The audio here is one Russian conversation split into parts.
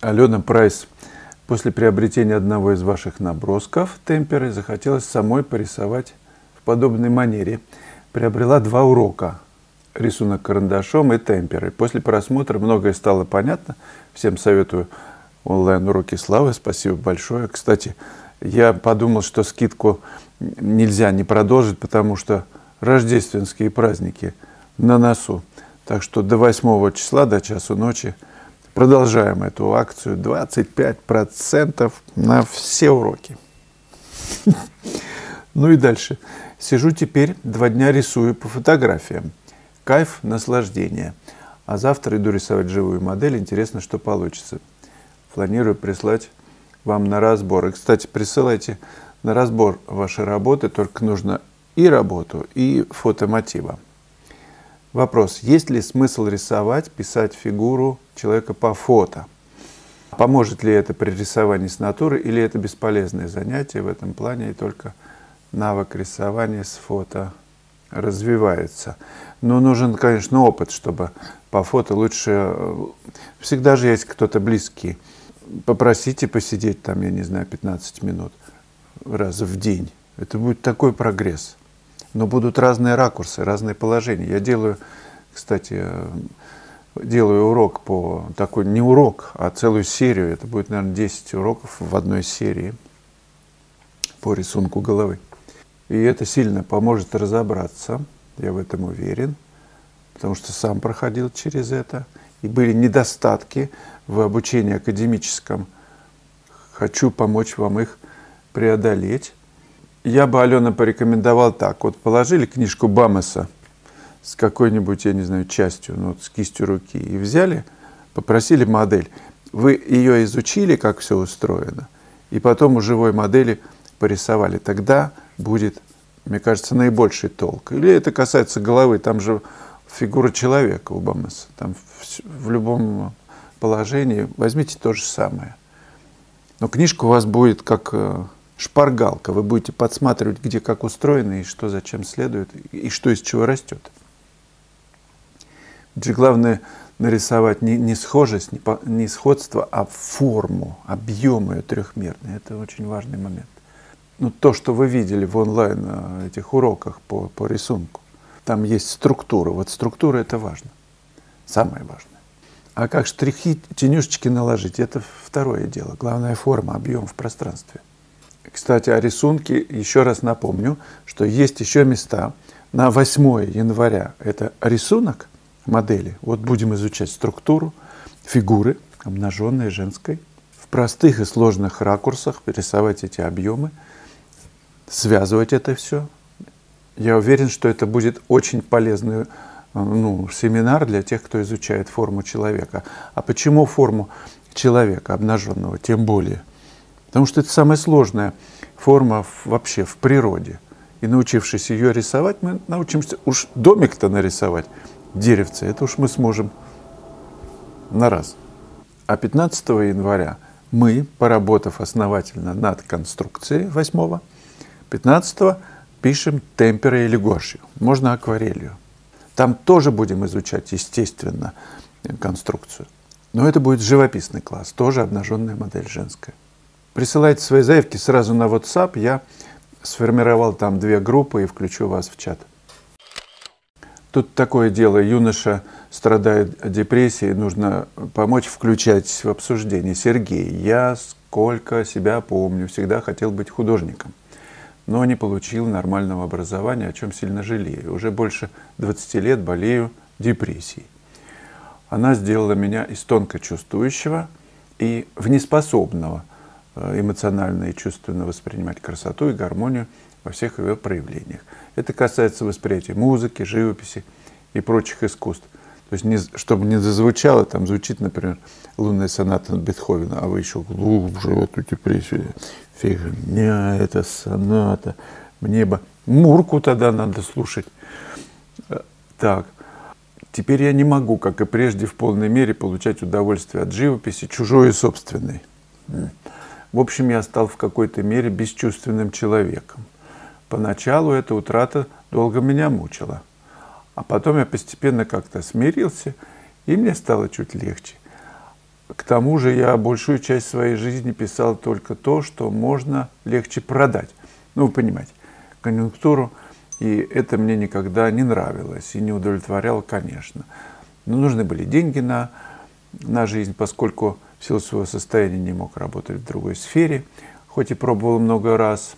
Алена Прайс. После приобретения одного из ваших набросков темперы захотелось самой порисовать в подобной манере. Приобрела два урока – рисунок карандашом и темперы. После просмотра многое стало понятно. Всем советую онлайн-уроки славы. Спасибо большое. Кстати, я подумал, что скидку нельзя не продолжить, потому что рождественские праздники на носу. Так что до 8 числа, до часу ночи – Продолжаем эту акцию. 25% на все уроки. Ну и дальше. Сижу теперь, два дня рисую по фотографиям. Кайф, наслаждение. А завтра иду рисовать живую модель. Интересно, что получится. Планирую прислать вам на разбор. И, кстати, присылайте на разбор ваши работы, только нужно и работу, и фото мотива. Вопрос, есть ли смысл рисовать, писать фигуру человека по фото? Поможет ли это при рисовании с натуры или это бесполезное занятие в этом плане и только навык рисования с фото развивается? Но нужен, конечно, опыт, чтобы по фото лучше... Всегда же есть кто-то близкий. Попросите посидеть там, я не знаю, 15 минут раз в день. Это будет такой прогресс но будут разные ракурсы, разные положения. Я делаю, кстати, делаю урок по такой, не урок, а целую серию. Это будет, наверное, 10 уроков в одной серии по рисунку головы. И это сильно поможет разобраться, я в этом уверен, потому что сам проходил через это. И были недостатки в обучении академическом. Хочу помочь вам их преодолеть. Я бы, Алена, порекомендовал так. Вот положили книжку Бамеса с какой-нибудь, я не знаю, частью, ну, вот с кистью руки, и взяли, попросили модель. Вы ее изучили, как все устроено, и потом у живой модели порисовали. Тогда будет, мне кажется, наибольший толк. Или это касается головы, там же фигура человека у Бамеса. Там в, в любом положении возьмите то же самое. Но книжка у вас будет как э, шпаргалка. Вы будете подсматривать, где как устроено, и что зачем следует, и что из чего растет. Же главное нарисовать не, не схожесть, не, по, не сходство, а форму, объем ее трехмерный. Это очень важный момент. Ну, то, что вы видели в онлайн э, этих уроках по, по рисунку, там есть структура. Вот структура это важно. Самое важное. А как штрихи, тенюшечки наложить, это второе дело. Главная форма, объем в пространстве. Кстати, о рисунке еще раз напомню, что есть еще места на 8 января. Это рисунок модели. Вот будем изучать структуру фигуры, обнаженной женской, в простых и сложных ракурсах рисовать эти объемы, связывать это все. Я уверен, что это будет очень полезный ну, семинар для тех, кто изучает форму человека. А почему форму человека обнаженного, тем более? Потому что это самая сложная форма вообще в природе. И научившись ее рисовать, мы научимся уж домик-то нарисовать, деревце, это уж мы сможем на раз. А 15 января мы, поработав основательно над конструкцией 8 15 пишем темперой или гуашью, можно акварелью. Там тоже будем изучать, естественно, конструкцию. Но это будет живописный класс, тоже обнаженная модель женская. Присылайте свои заявки сразу на WhatsApp. Я сформировал там две группы и включу вас в чат. Тут такое дело, юноша страдает депрессией, нужно помочь включать в обсуждение. Сергей, я сколько себя помню, всегда хотел быть художником, но не получил нормального образования, о чем сильно жалею. Уже больше 20 лет болею депрессией. Она сделала меня из тонко чувствующего и внеспособного Э, эмоционально и чувственно воспринимать красоту и гармонию во всех ее проявлениях. Это касается восприятия музыки, живописи и прочих искусств. То есть, не, чтобы не зазвучало, там звучит, например, лунная соната Бетховена, а вы еще глубже в эту депрессию. Фигня, это соната. Мне бы Мурку тогда надо слушать. Э, так. Теперь я не могу, как и прежде, в полной мере получать удовольствие от живописи, чужой и собственной. В общем, я стал в какой-то мере бесчувственным человеком. Поначалу эта утрата долго меня мучила. А потом я постепенно как-то смирился, и мне стало чуть легче. К тому же я большую часть своей жизни писал только то, что можно легче продать. Ну, вы понимаете, конъюнктуру. И это мне никогда не нравилось и не удовлетворяло, конечно. Но нужны были деньги на, на жизнь, поскольку в силу своего состояния не мог работать в другой сфере, хоть и пробовал много раз.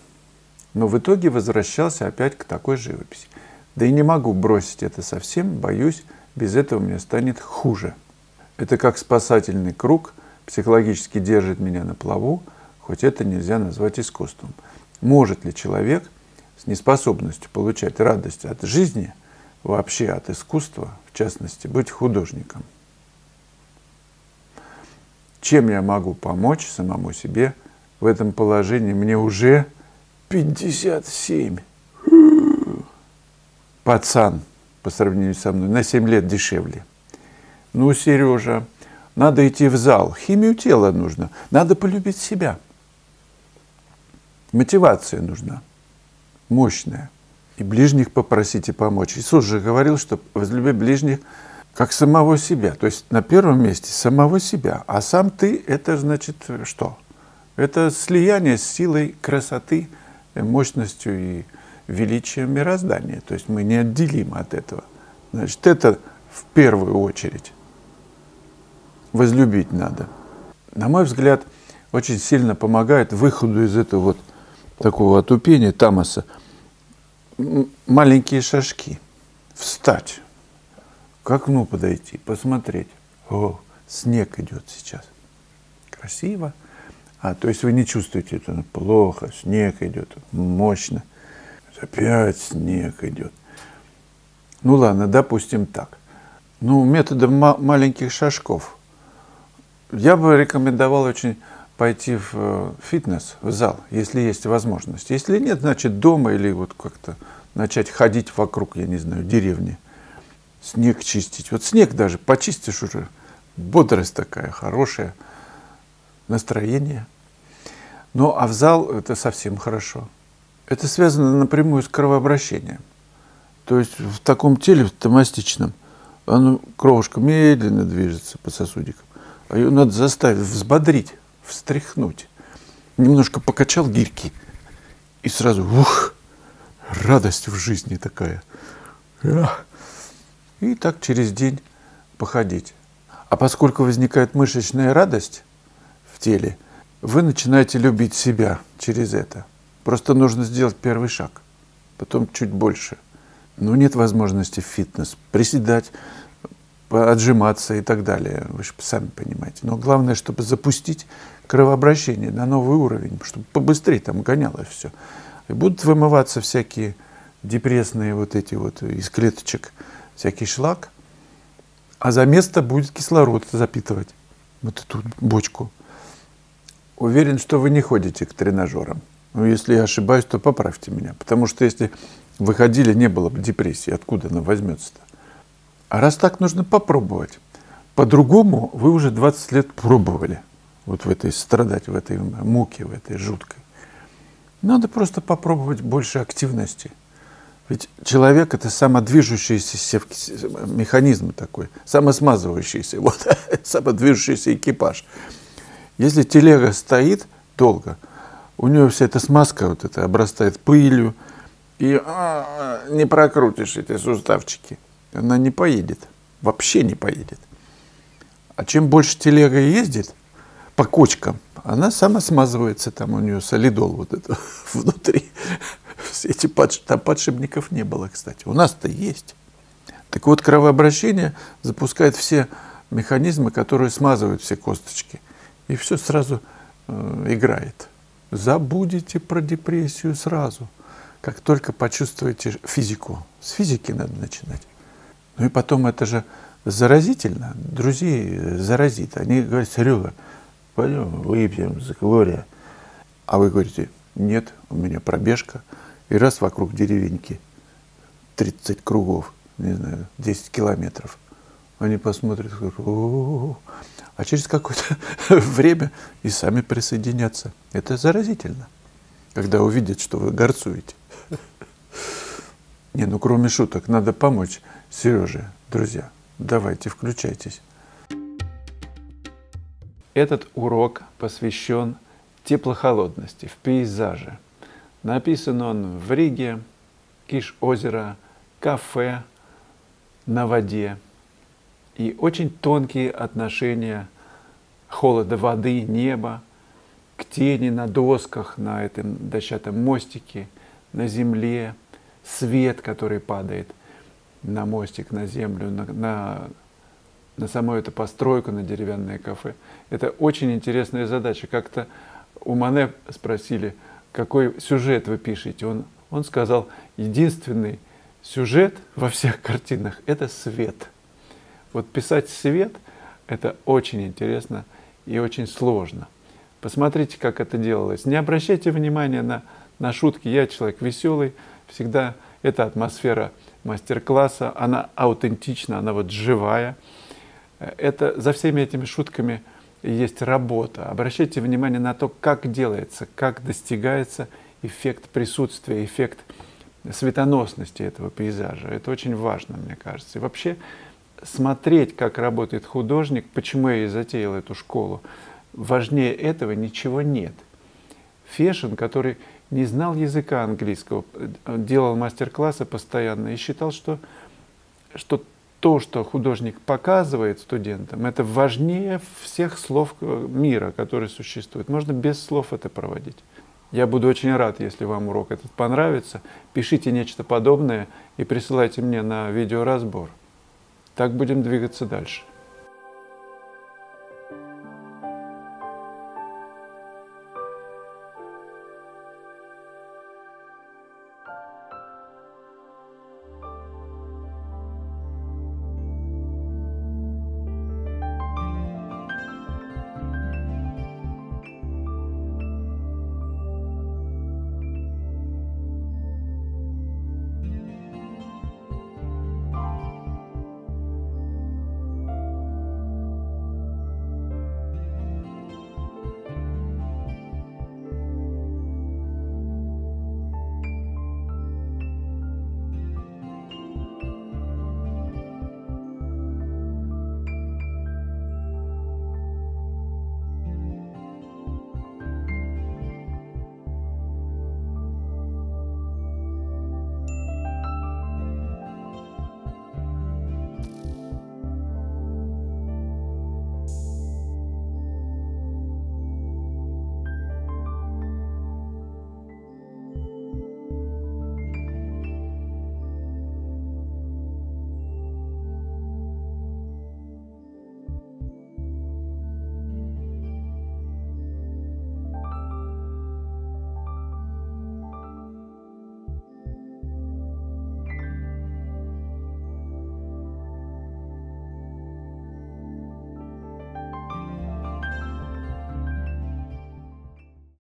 Но в итоге возвращался опять к такой живописи. Да и не могу бросить это совсем, боюсь, без этого мне станет хуже. Это как спасательный круг, психологически держит меня на плаву, хоть это нельзя назвать искусством. Может ли человек с неспособностью получать радость от жизни, вообще от искусства, в частности, быть художником? Чем я могу помочь самому себе в этом положении? Мне уже 57. Пацан по сравнению со мной, на 7 лет дешевле. Ну, Сережа, надо идти в зал, химию тела нужно, надо полюбить себя. Мотивация нужна, мощная. И ближних попросите помочь. Иисус же говорил, что возлюби ближних как самого себя. То есть на первом месте самого себя. А сам ты – это значит что? Это слияние с силой красоты, мощностью и величием мироздания. То есть мы неотделимы от этого. Значит, это в первую очередь возлюбить надо. На мой взгляд, очень сильно помогает выходу из этого вот такого отупения, тамаса, маленькие шажки. Встать, к окну подойти, посмотреть. О, снег идет сейчас. Красиво. А, то есть вы не чувствуете это плохо, снег идет, мощно. Опять снег идет. Ну ладно, допустим так. Ну, методом ма- маленьких шажков – я бы рекомендовал очень пойти в э, фитнес, в зал, если есть возможность. Если нет, значит дома или вот как-то начать ходить вокруг, я не знаю, деревни, снег чистить. Вот снег даже почистишь уже, бодрость такая хорошая, настроение. Ну, а в зал это совсем хорошо. Это связано напрямую с кровообращением. То есть в таком теле, в томастичном, оно, кровушка медленно движется по сосудикам. А ее надо заставить, взбодрить, встряхнуть. Немножко покачал гирьки, и сразу, ух, радость в жизни такая. И так через день походить. А поскольку возникает мышечная радость в теле, вы начинаете любить себя через это. Просто нужно сделать первый шаг, потом чуть больше. Но нет возможности в фитнес приседать, отжиматься и так далее. Вы же сами понимаете. Но главное, чтобы запустить кровообращение на новый уровень, чтобы побыстрее там гонялось все. И будут вымываться всякие депрессные вот эти вот из клеточек, всякий шлак, а за место будет кислород запитывать вот эту бочку. Уверен, что вы не ходите к тренажерам. Но если я ошибаюсь, то поправьте меня. Потому что если выходили, не было бы депрессии, откуда она возьмется-то? А раз так, нужно попробовать. По-другому вы уже 20 лет пробовали вот в этой страдать, в этой муке, в этой жуткой. Надо просто попробовать больше активности. Ведь человек – это самодвижущийся механизм такой, самосмазывающийся, вот, самодвижущийся экипаж. Если телега стоит долго, у нее вся эта смазка вот эта обрастает пылью, и а, не прокрутишь эти суставчики – она не поедет, вообще не поедет. А чем больше телега ездит по кочкам, она сама смазывается, там у нее солидол вот это внутри. Все эти подш... там подшипников не было, кстати. У нас-то есть. Так вот, кровообращение запускает все механизмы, которые смазывают все косточки. И все сразу э, играет. Забудете про депрессию сразу, как только почувствуете физику. С физики надо начинать. Ну и потом это же заразительно. Друзей заразит. Они говорят, Серега, пойдем выпьем за Глория. А вы говорите, нет, у меня пробежка. И раз вокруг деревеньки 30 кругов, не знаю, 10 километров. Они посмотрят, скажут, О -о -о а через какое-то время и сами присоединятся. Это заразительно, когда увидят, что вы горцуете. Не, ну кроме шуток, надо помочь Сереже, друзья. Давайте, включайтесь. Этот урок посвящен теплохолодности в пейзаже. Написан он в Риге, Киш-озеро, кафе на воде. И очень тонкие отношения холода воды, неба, к тени на досках, на этом дощатом мостике, на земле, свет, который падает на мостик, на землю, на, на, на саму эту постройку, на деревянное кафе. Это очень интересная задача. Как-то у Мане спросили, какой сюжет вы пишете. Он, он сказал, единственный сюжет во всех картинах – это свет. Вот писать свет – это очень интересно и очень сложно. Посмотрите, как это делалось. Не обращайте внимания на, на шутки. Я человек веселый, всегда эта атмосфера мастер-класса, она аутентична, она вот живая. Это за всеми этими шутками – есть работа. Обращайте внимание на то, как делается, как достигается эффект присутствия, эффект светоносности этого пейзажа. Это очень важно, мне кажется. И вообще смотреть, как работает художник, почему я и затеял эту школу, важнее этого ничего нет. Фешин, который не знал языка английского, делал мастер-классы постоянно и считал, что, что то, что художник показывает студентам, это важнее всех слов э, мира, которые существуют. Можно без слов это проводить. Я буду очень рад, если вам урок этот понравится. Пишите нечто подобное и присылайте мне на видеоразбор. Так будем двигаться дальше.